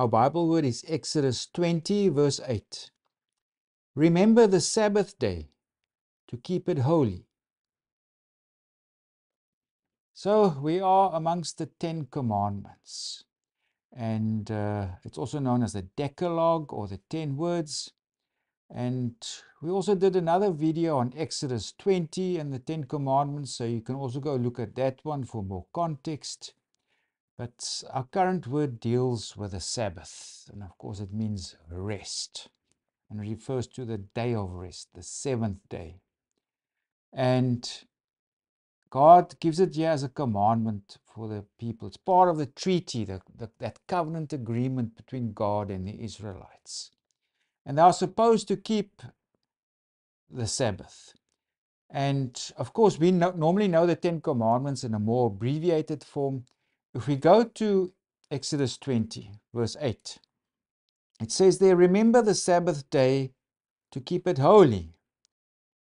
Our Bible word is Exodus 20, verse 8. Remember the Sabbath day to keep it holy. So we are amongst the Ten Commandments. And uh, it's also known as the Decalogue or the Ten Words. And we also did another video on Exodus 20 and the Ten Commandments. So you can also go look at that one for more context. But our current word deals with the Sabbath. And of course, it means rest and refers to the day of rest, the seventh day. And God gives it here as a commandment for the people. It's part of the treaty, the, the, that covenant agreement between God and the Israelites. And they are supposed to keep the Sabbath. And of course, we no, normally know the Ten Commandments in a more abbreviated form. If we go to Exodus 20, verse 8, it says there, Remember the Sabbath day to keep it holy.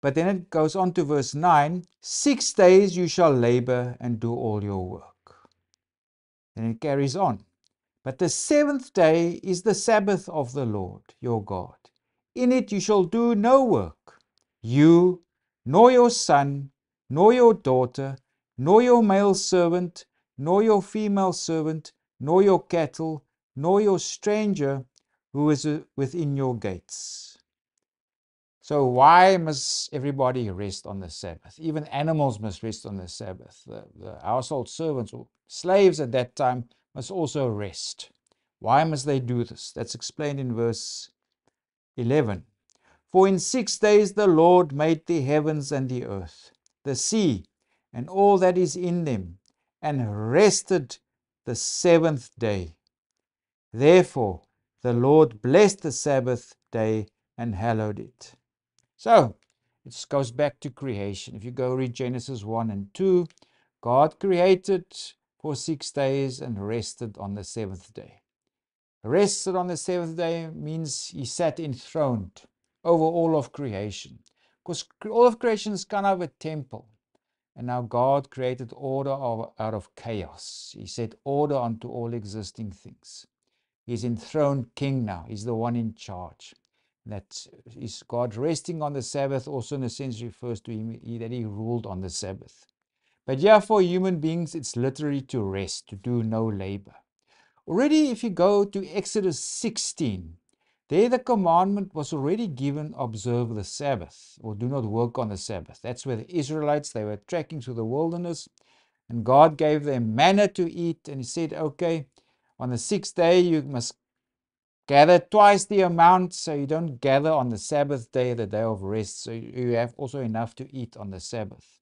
But then it goes on to verse 9 Six days you shall labor and do all your work. And it carries on. But the seventh day is the Sabbath of the Lord your God. In it you shall do no work, you, nor your son, nor your daughter, nor your male servant, nor your female servant, nor your cattle, nor your stranger who is within your gates. So why must everybody rest on the Sabbath? Even animals must rest on the Sabbath. The, the household servants or slaves at that time must also rest. Why must they do this? That's explained in verse 11. For in six days the Lord made the heavens and the earth, the sea, and all that is in them, and rested the seventh day. Therefore the Lord blessed the Sabbath day and hallowed it. So it goes back to creation. If you go read Genesis 1 and 2, God created for six days and rested on the seventh day. Rested on the seventh day means he sat enthroned over all of creation. Because all of creation is kind of a temple. And now God created order out of chaos. He set order unto all existing things. He's enthroned king now. He's the one in charge. That is God resting on the Sabbath also in a sense refers to him that he ruled on the Sabbath. But yeah, for human beings, it's literally to rest, to do no labor. Already, if you go to Exodus 16, there the commandment was already given observe the Sabbath or do not work on the Sabbath. That's where the Israelites, they were trekking through the wilderness and God gave them manna to eat and he said, okay, on the sixth day you must Gather twice the amount so you don't gather on the Sabbath day, the day of rest, so you have also enough to eat on the Sabbath.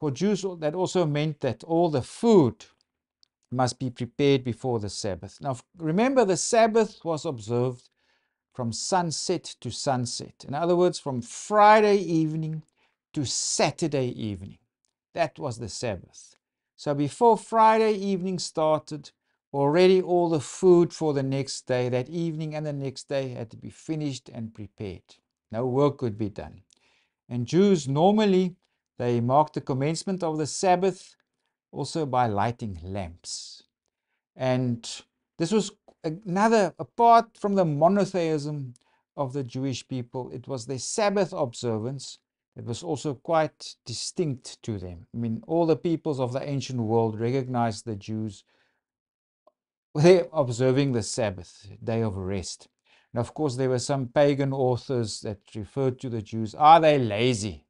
For Jews, that also meant that all the food must be prepared before the Sabbath. Now, remember, the Sabbath was observed from sunset to sunset. In other words, from Friday evening to Saturday evening. That was the Sabbath. So before Friday evening started, Already all the food for the next day, that evening and the next day, had to be finished and prepared. No work could be done. And Jews normally, they mark the commencement of the Sabbath also by lighting lamps. And this was another, apart from the monotheism of the Jewish people, it was their Sabbath observance it was also quite distinct to them. I mean, all the peoples of the ancient world recognized the Jews they're observing the Sabbath, day of rest. And of course, there were some pagan authors that referred to the Jews. Are they lazy?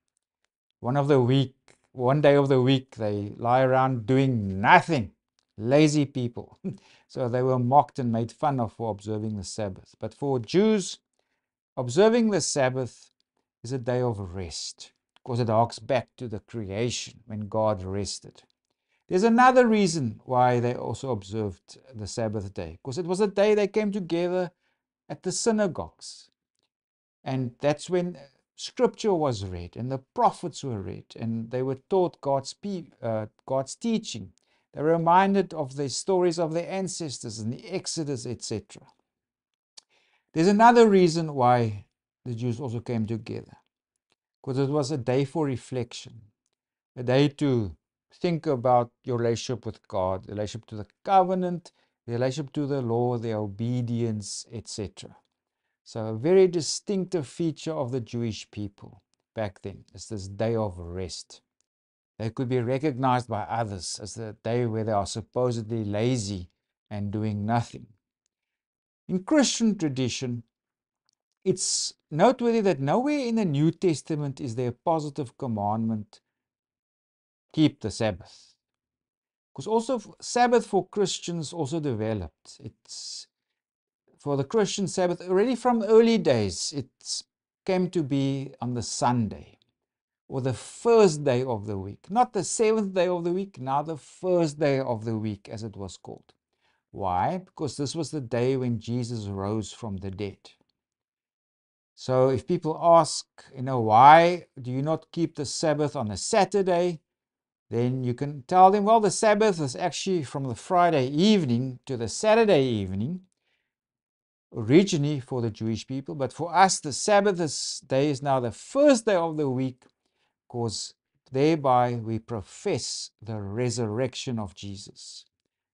One of the week, one day of the week, they lie around doing nothing. Lazy people. so they were mocked and made fun of for observing the Sabbath. But for Jews, observing the Sabbath is a day of rest because it harks back to the creation when God rested. There's another reason why they also observed the Sabbath day, because it was a day they came together at the synagogues. And that's when scripture was read and the prophets were read and they were taught God's, uh, God's teaching. They were reminded of the stories of their ancestors and the Exodus, etc. There's another reason why the Jews also came together, because it was a day for reflection, a day to think about your relationship with God, the relationship to the covenant, the relationship to the law, their obedience, etc. So a very distinctive feature of the Jewish people back then is this day of rest. They could be recognized by others as the day where they are supposedly lazy and doing nothing. In Christian tradition, it's noteworthy that nowhere in the New Testament is there a positive commandment keep the Sabbath. Because also Sabbath for Christians also developed. It's for the Christian Sabbath already from early days. It came to be on the Sunday or the first day of the week, not the seventh day of the week, now the first day of the week, as it was called. Why? Because this was the day when Jesus rose from the dead. So if people ask, you know, why do you not keep the Sabbath on a Saturday? Then you can tell them, well, the Sabbath is actually from the Friday evening to the Saturday evening, originally for the Jewish people. But for us, the Sabbath day is now the first day of the week because thereby we profess the resurrection of Jesus.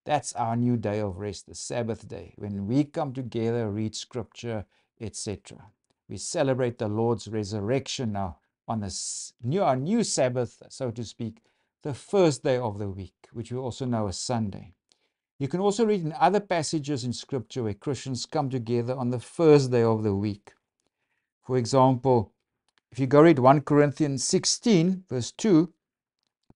That's our new day of rest, the Sabbath day, when we come together, read scripture, etc. We celebrate the Lord's resurrection now on this new, our new Sabbath, so to speak, the first day of the week, which we also know as Sunday. You can also read in other passages in Scripture where Christians come together on the first day of the week. For example, if you go read 1 Corinthians 16, verse 2,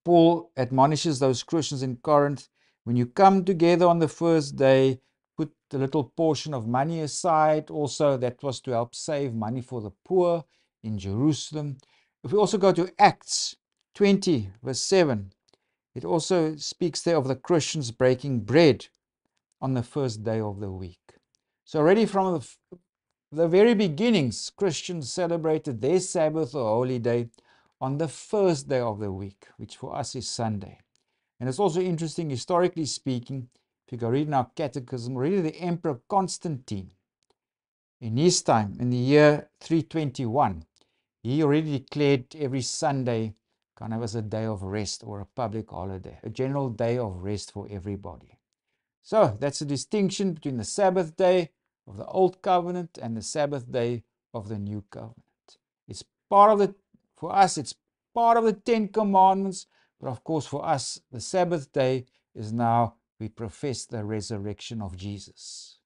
Paul admonishes those Christians in Corinth when you come together on the first day, put a little portion of money aside. Also, that was to help save money for the poor in Jerusalem. If we also go to Acts 20, verse 7, it also speaks there of the Christians breaking bread on the first day of the week. So, already from the the very beginnings, Christians celebrated their Sabbath or holy day on the first day of the week, which for us is Sunday. And it's also interesting, historically speaking, if you go read in our catechism, already the Emperor Constantine, in his time, in the year 321, he already declared every Sunday kind of as a day of rest or a public holiday, a general day of rest for everybody. So that's a distinction between the Sabbath day of the old covenant and the Sabbath day of the new covenant. It's part of the, for us, it's part of the Ten Commandments, but of course, for us, the Sabbath day is now we profess the resurrection of Jesus.